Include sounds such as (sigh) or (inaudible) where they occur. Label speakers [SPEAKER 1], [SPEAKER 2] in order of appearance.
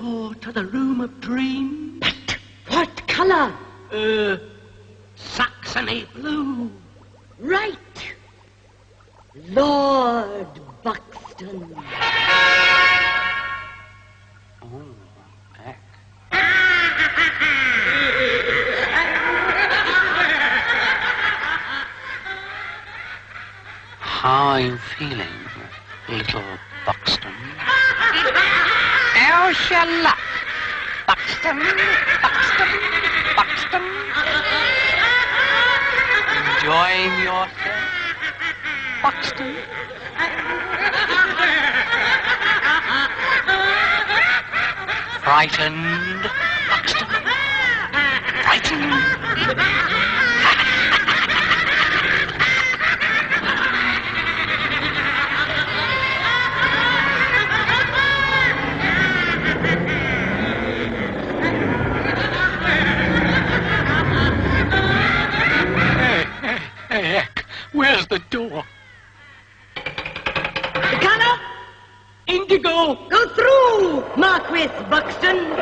[SPEAKER 1] door to the room of dreams.
[SPEAKER 2] But what colour?
[SPEAKER 1] Uh, Saxony blue.
[SPEAKER 2] Right. Lord Buxton.
[SPEAKER 1] Oh, heck. How are you feeling, little Buxton? (laughs)
[SPEAKER 3] Your luck? Buxton, Buxton, Buxton.
[SPEAKER 1] Enjoying yourself, Buxton? Frightened, Buxton? Frightened? Where's the door?
[SPEAKER 2] Colour?
[SPEAKER 1] Indigo!
[SPEAKER 2] Go through, Marquis Buxton.